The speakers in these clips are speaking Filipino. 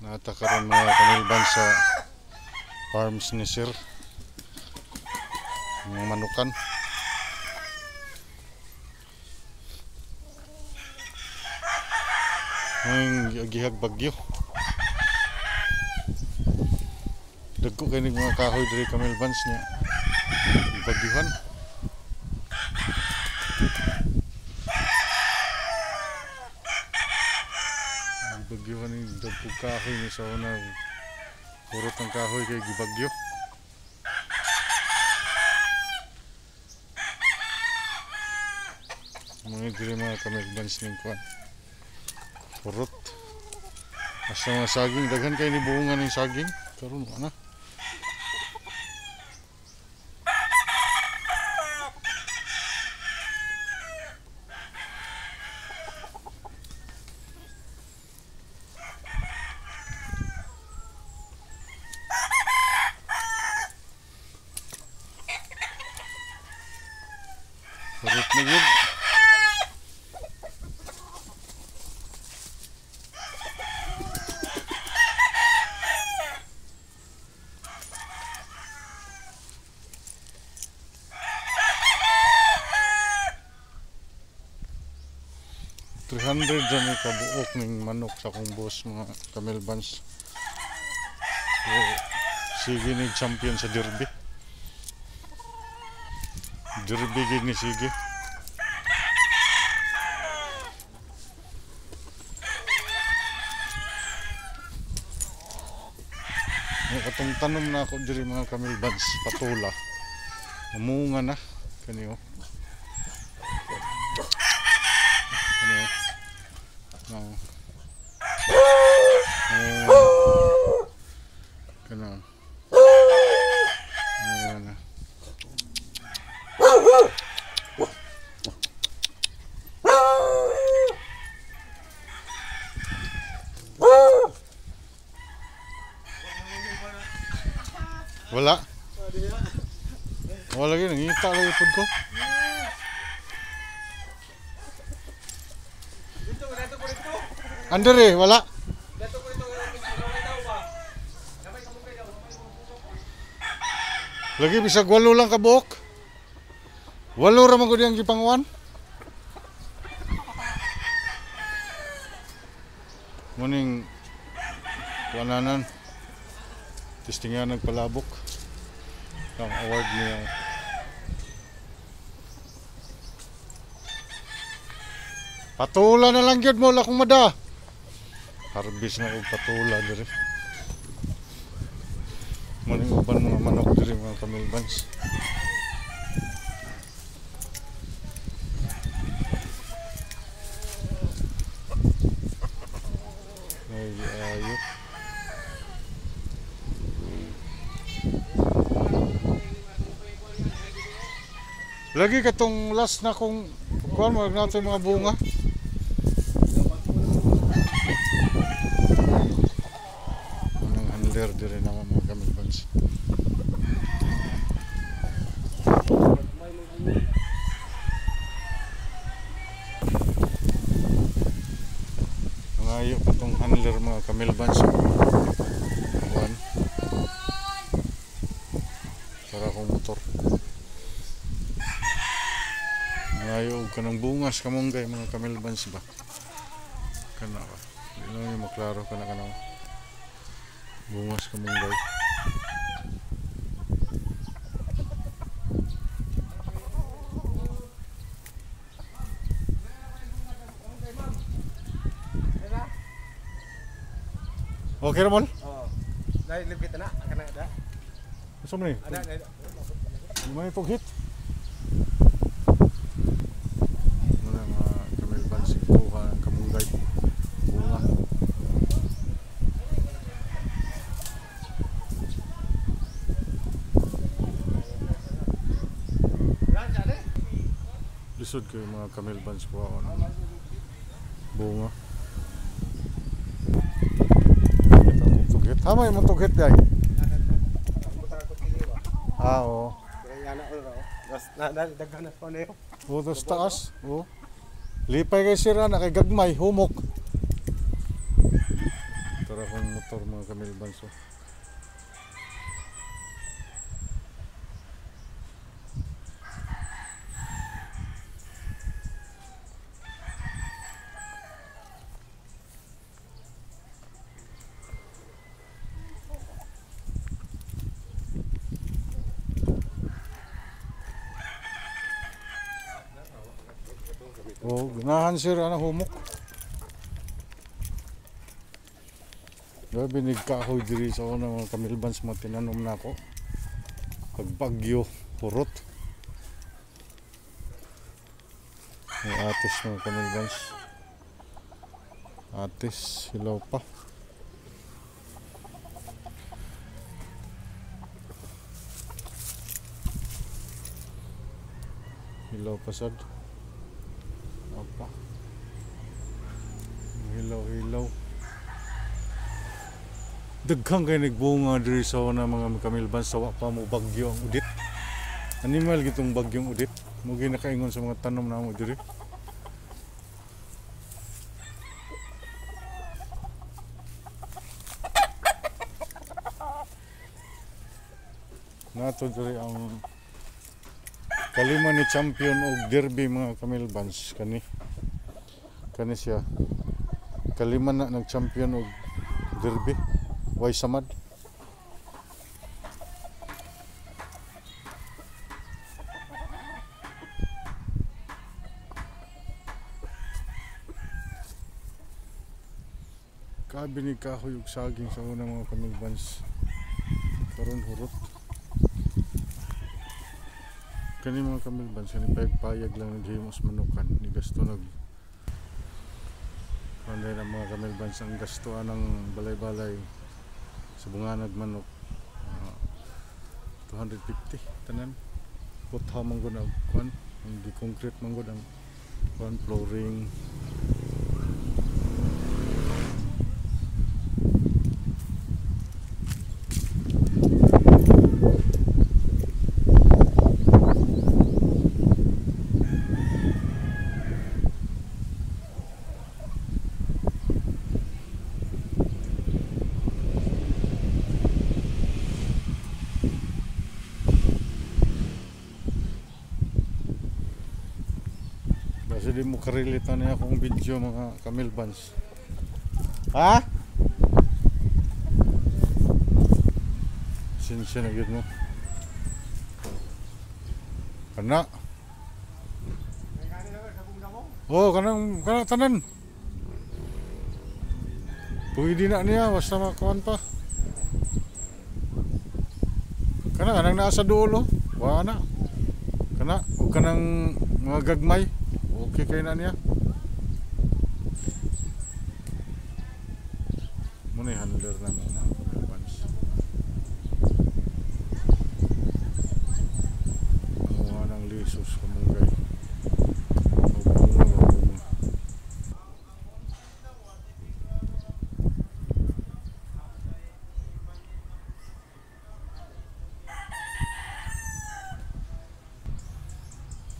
Natakaroon mga kanilban sa farms ni Sir. Mga manukan. Ang gihag bagyo. Dagko kay mga kahoy diri kamilbans niya. Bagyuhan. Ni dagko kahoy ni sa una. Purot ng kahoy kay gibagyo. Mga diri mga kamilbans ning kuan. Purot. Asa mga saging daghan kay ni buungan ning saging. Karon ana. 300 dyan may kabuok ng manok sa kong boss mga camelbans so, sige ni champion sa derby. Derby gini sige. Katong tanom na ako diri mga camel camelbans patula. Namunga na kaniyo Wala. Wala lagi nangita lagi pud ko. Andere, wala. Lagi bisag walo lang kabuok. Walo ra man gud ang gipangwan. Muning wananan. Testingan nagpalabok. Ang award niya. Patula na lang gyud mo la kung mada. Harbis na og patula diri. Muning uban mga manok diri mga kamilbans. Ay, ayo. Lagi katong last na kung kuan mo natin mga bunga. Anong handler dire naman mga kamilbans. Ngayo katong handler mga kamilbans. Kuan. Para kong motor. Ngayo og kanang bungas kamonggay mga kamilbans ba. Kana ba. Di lang maklaro kana kanang bungas kamonggay. Okay naman. Oo. Dahil lipit na, kana ada. Gusto mo ni? Ada, ada. May pog hit. Muna mga kamilban si kuha ang kamunggay. Bunga. Wala siya de. Lisod kayo mga kamilban si kuha ng bunga. Tama yung ko kini ba. Ah, oo. Raw. Das na pa niyo. Oo, dos taas. Oo. Lipay kay sira na kay gagmay, humok. Tara kong motor mga kamilbans. Oh. Oh, ganahan sir ana humok. Grabe nagkahoy diri sa una mga kamilbans mga tinanom na ako. Pag bagyo, hurot. May atis mga kamilbans. Atis, hilaw pa. Hilaw pa sad. Apa? Daghang kay nagbunga diri sa una mga kamilban sa pa mo bagyo ang udit. Animal gitong bagyong udit. Mo nakaingon sa mga tanom na mo diri. Nato diri ang kalima ni champion og derby mga kamilbans kani kani siya kalima na nag champion og derby way samad. Kabi ni kahoy og saging sa unang mga kamilbans karon hurot. Kani mga kamilban sa payag lang naghimos manukan ni gasto nag na mga kamilban ang gasto ng balay-balay sa bunganag manok ah, 250 tanan. Butha man gud ang kwan ang di concrete man gud ang kwan flooring Di mo karelate na niya akong video mga kamilbans. Ha? Sinsya na mo. Kana. Oh, kanang kanang tanan. Pwede na niya basta makawan pa. Kana kanang nasa dulo. Wa na. Kana ug kanang mga gagmay. Okay kay na niya. Muna yung handler na mga. Ang mga ng lisos kamunggay.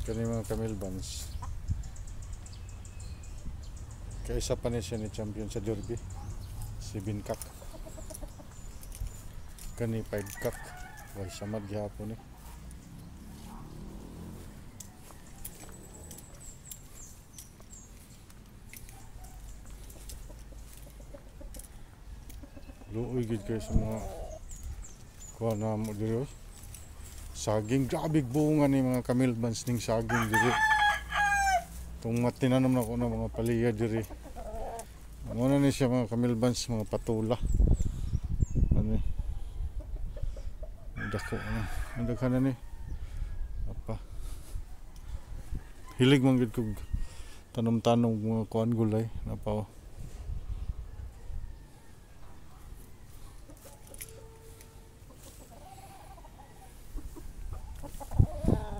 Kani mga kamilbans. Kaisa pa niya ni champion sa derby. Si Binkak. Kani 5 kak. Why samad gihapon eh. Luoy gid kayo sa mga kuha na mo diri. oy. Saging grabe bunga ni mga kamilbans ning saging diri. Tung matinanom na ko na mga paliya diri. Ano na ni siya mga kamilbans mga patula. Ano Dako ano. Ang daghan na ni. Apa. Hilig man gid kog tanom-tanom mga kuan gulay na pa.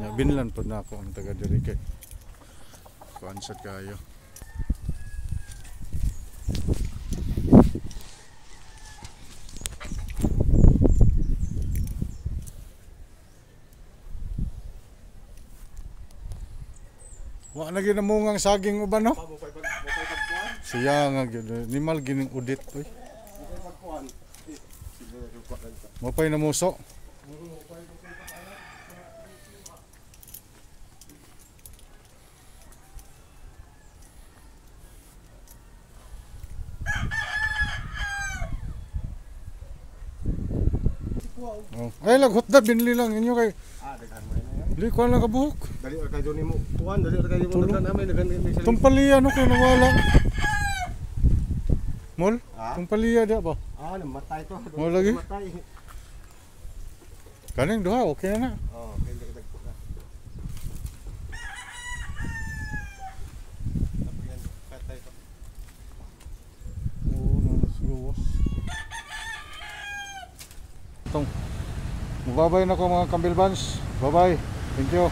Ya, binlan po na ako ang taga diri kay kuansat kayo. Wa na ginamungang saging uban no? Siya nga gyud nimal gining udit oy. Mapay na muso. Oh. Ay laghot na binili lang inyo kay Ah, daghan mo na yan. Dili ko lang kabuhok. Dali ra kayo ni mo. Kuan, dali kayo mo daghan namin daghan ni sa. Tumpaliya no kay nawala. Mol, Ah, tumpaliya dia ba? ah, namatay to. Mo lagi? Namatay. Kaning duha okay na. Oh, kaya dagdag na. Tapos yan, patay to. Oo, nasigawas. Tong. Mababay na ko mga kambilbans. Bye-bye. Thank you.